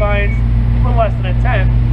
finds a little less than a tenth.